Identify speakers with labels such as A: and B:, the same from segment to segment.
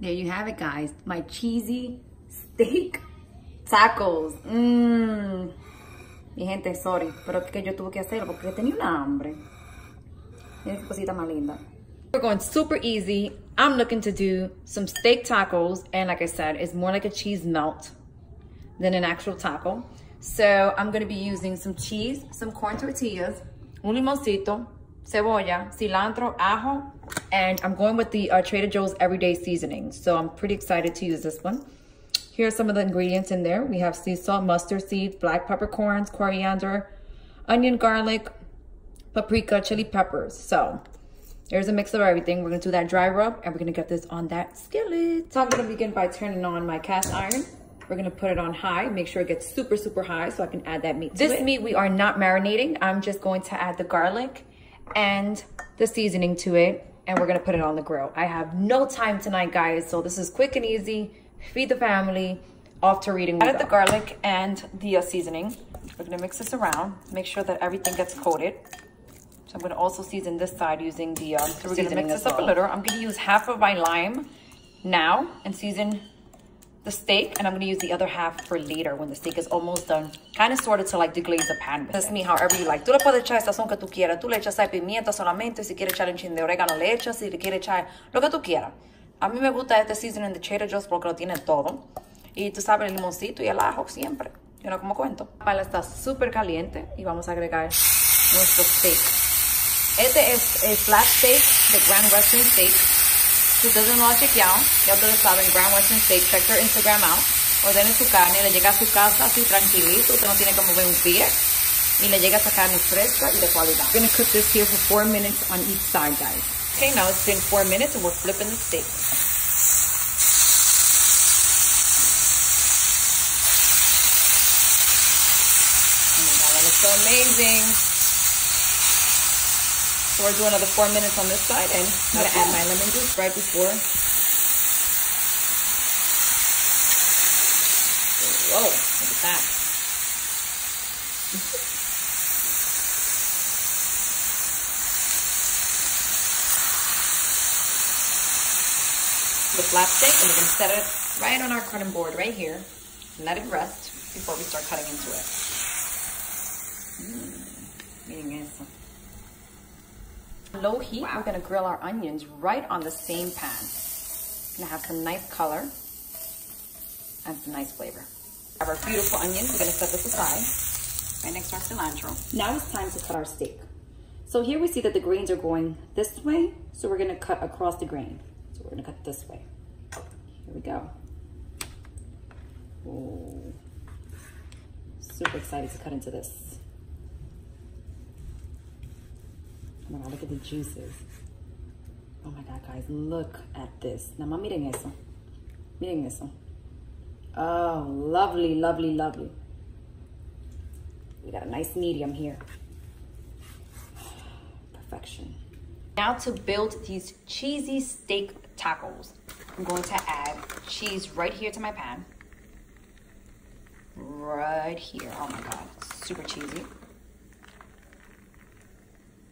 A: There you have it, guys. My cheesy steak tacos. Mmm. Mi gente, sorry, pero es que yo tuve que hacerlo porque tenía una hambre. Mira qué cosita más linda. We're going super easy. I'm looking to do some steak tacos. And like I said, it's more like a cheese melt than an actual taco. So I'm gonna be using some cheese, some corn tortillas, un limoncito, cebolla, cilantro, ajo, and I'm going with the uh, Trader Joe's Everyday Seasoning. So I'm pretty excited to use this one. Here are some of the ingredients in there. We have sea salt, mustard seeds, black peppercorns, coriander, onion, garlic, paprika, chili peppers. So there's a mix of everything. We're gonna do that dry rub and we're gonna get this on that skillet. So I'm gonna begin by turning on my cast iron. We're gonna put it on high, make sure it gets super, super high so I can add that meat This it. meat we are not marinating. I'm just going to add the garlic and the seasoning to it and we're gonna put it on the grill. I have no time tonight, guys, so this is quick and easy. Feed the family, off to reading. Added the garlic and the uh, seasoning. We're gonna mix this around, make sure that everything gets coated. So I'm gonna also season this side using the um, so we're gonna mix this up a little. I'm gonna use half of my lime now and season the steak and I'm gonna use the other half for later when the steak is almost done. Kind of sort of to like deglaze the pan That's me however you like. Tú le puedes echar esta sazón que tú quieras. Tú le echas sal pimienta solamente. Si quieres echar un chin de orégano le echas. Si le quieres echar lo que tú quieras. A mí me gusta este seasoning de Trader Joe's porque lo tiene todo. Y tú sabes el limoncito y el ajo siempre. Yo no como cuento. La pala está súper caliente y vamos a agregar nuestro steak. Este es el flat steak de Grand Western Steak. Si ustedes no lo han chequeado, ya ustedes saben, Grand Western Steak, check their Instagram out. Ordenen su carne, le llega a su casa así tranquilito, usted no tiene que mover un pie. Y le llega esa carne fresca y de calidad. We're gonna cook this here for four minutes on each side, guys. Okay, now it's been four minutes and we're flipping the steak. Oh my God, that looks so amazing. So we're doing another four minutes on this side and I'm gonna add my lemon juice right before. Whoa, look at that. the flap steak and we're gonna set it right on our cutting board right here and let it rest before we start cutting into it. Mm. Low heat, wow. we're gonna grill our onions right on the same pan. Gonna have some nice color and some nice flavor. Have our beautiful onions, we're gonna set this aside, right next to our cilantro. Now it's time to cut our steak. So here we see that the grains are going this way, so we're gonna cut across the grain. So we're gonna cut this way. Here we go. Ooh. Super excited to cut into this. The juices. Oh my God, guys, look at this. Now, miren eso. Miren eso. Oh, lovely, lovely, lovely. We got a nice medium here. Perfection. Now to build these cheesy steak tacos, I'm going to add cheese right here to my pan. Right here. Oh my God, super cheesy.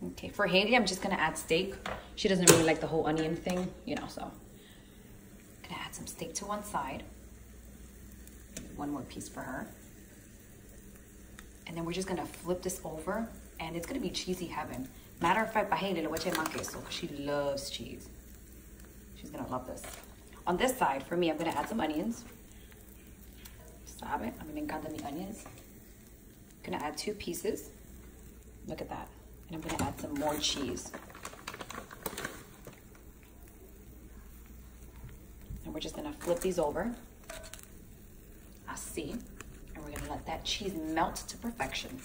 A: Okay, for Haley, I'm just gonna add steak. She doesn't really like the whole onion thing, you know, so. I'm gonna add some steak to one side. One more piece for her. And then we're just gonna flip this over and it's gonna be cheesy heaven. Matter of fact, Haley le voy a más queso she loves cheese. She's gonna love this. On this side, for me, I'm gonna add some onions. It, I'm gonna encanta the onions. I'm gonna add two pieces. Look at that. And I'm gonna add some more cheese. And we're just gonna flip these over. I see. And we're gonna let that cheese melt to perfection.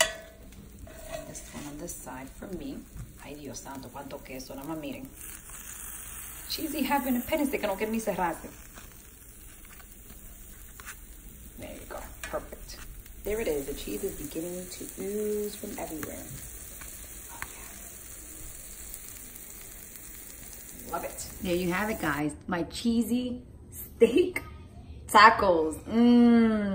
A: And this one on this side for me. Ay Dios santo, cuánto queso, nada más miren. Cheesy heaven, espérense que no quiero ni cerrarse. There you go, perfect. There it is. The cheese is beginning to ooze from everywhere. Oh, Love it. There you have it, guys. My cheesy steak tacos. Mmm.